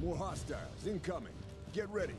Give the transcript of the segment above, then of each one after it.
More hostiles incoming. Get ready.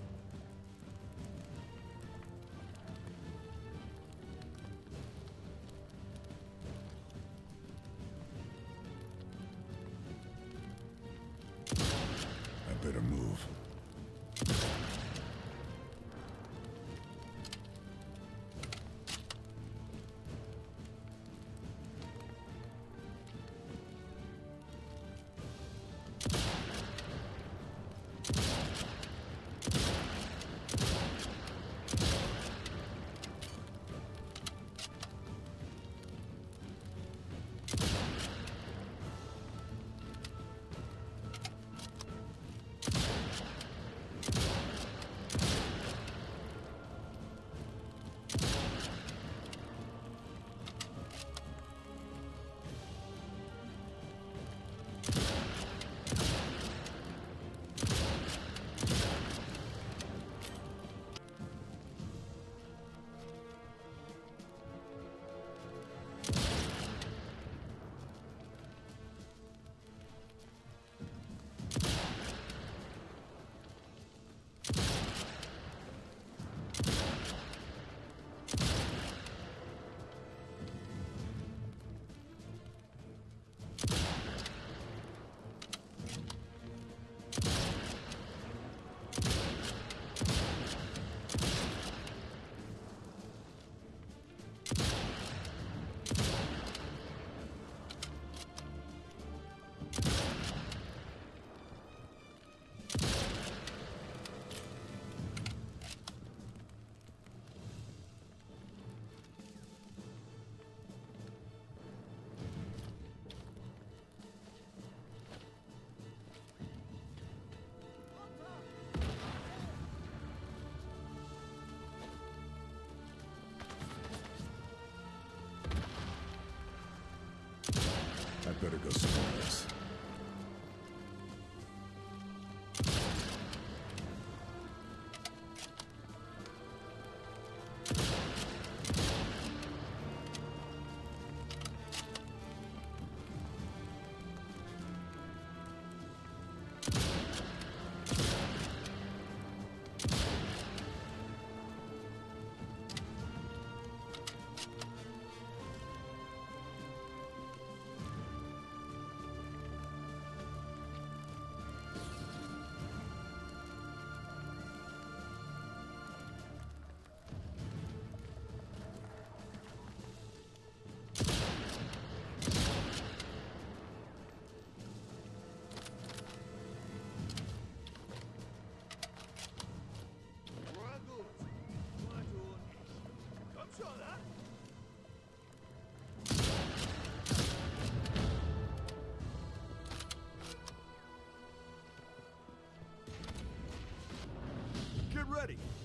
Better go somewhere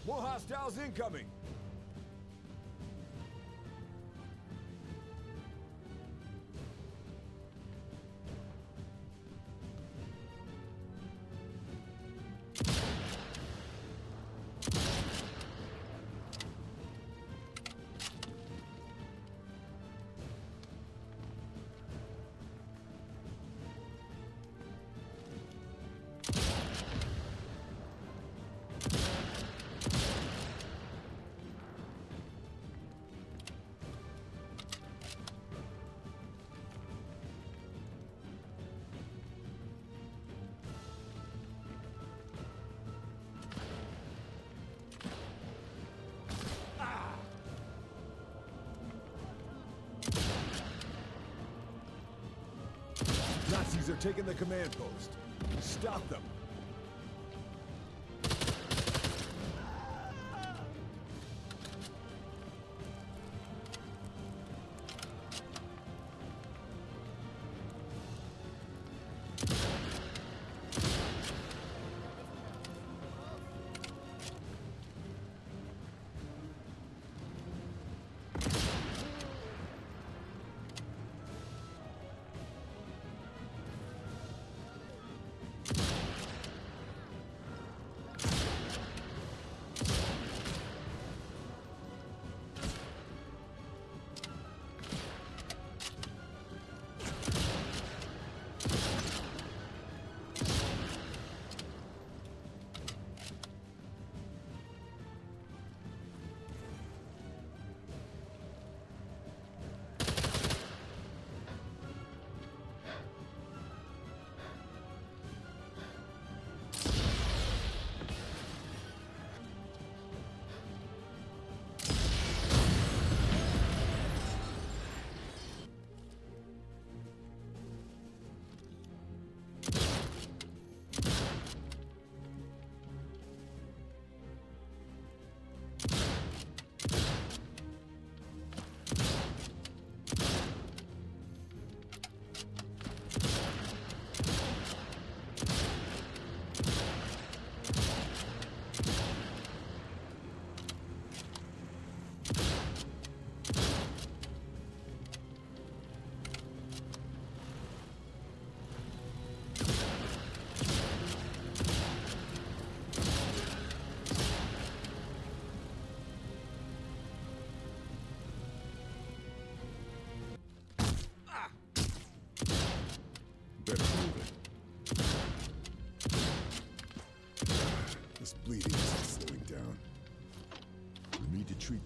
More hostiles incoming. Nazis are taking the command post. Stop them.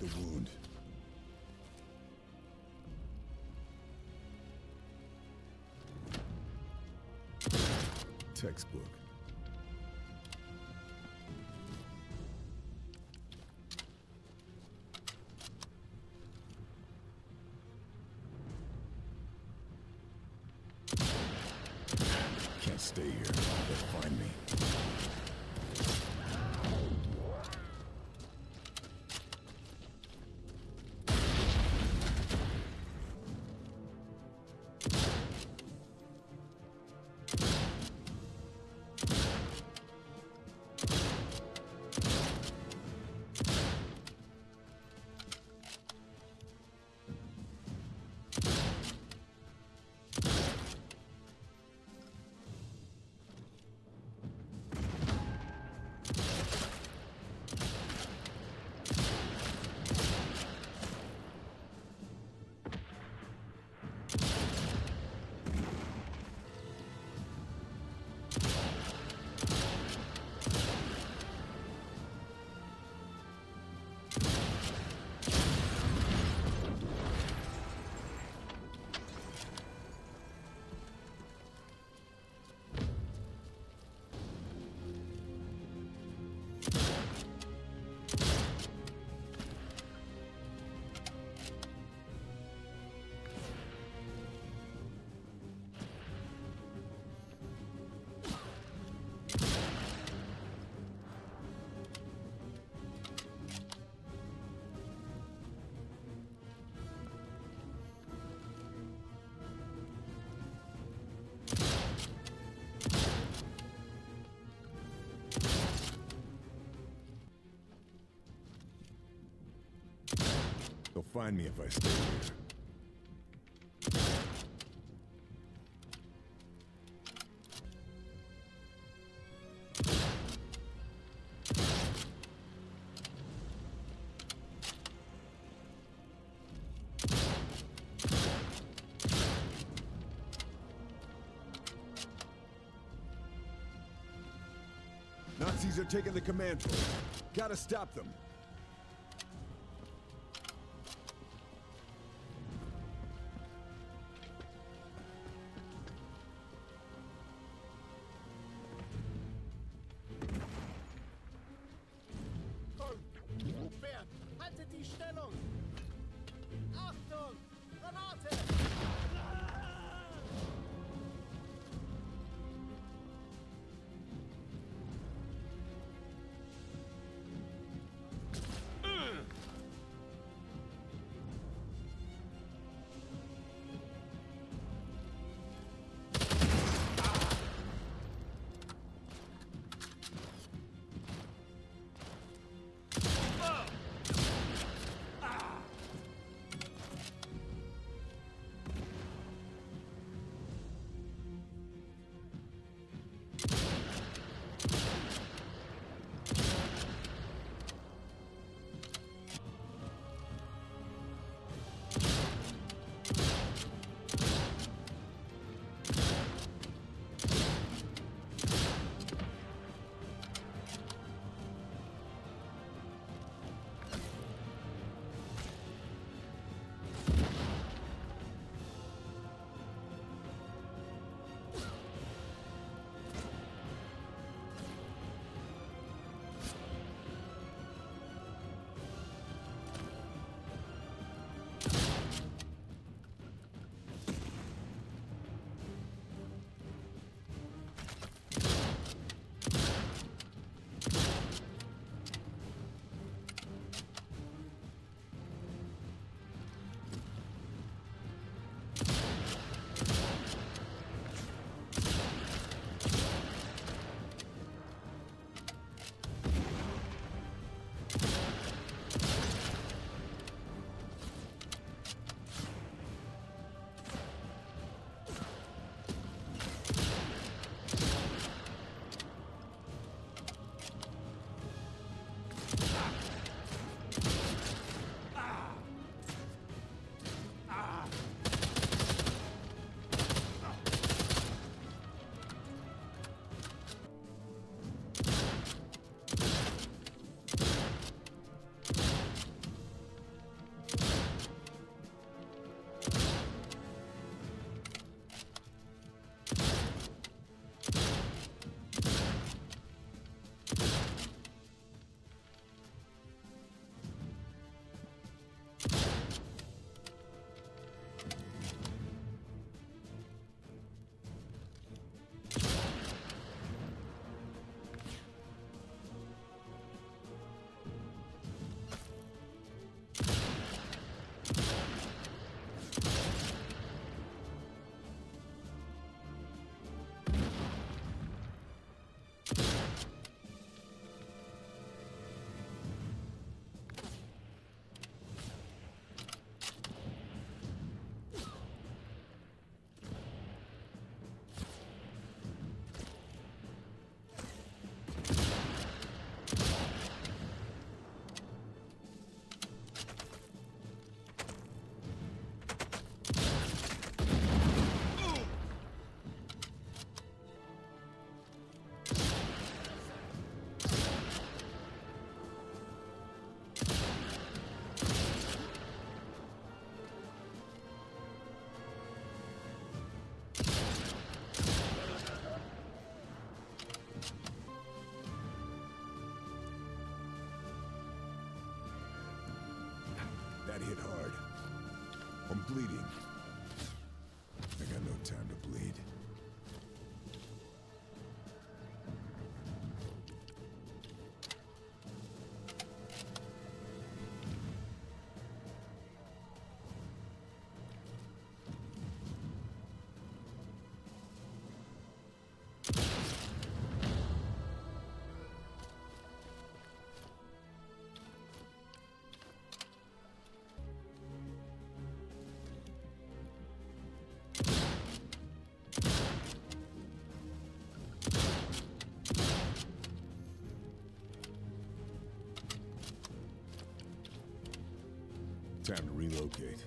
The wound. Textbook. Can't stay here. Find me if I stay here. Nazis are taking the command. Gotta stop them. Die Stellung! Achtung! Granate! Bleeding. Time to relocate.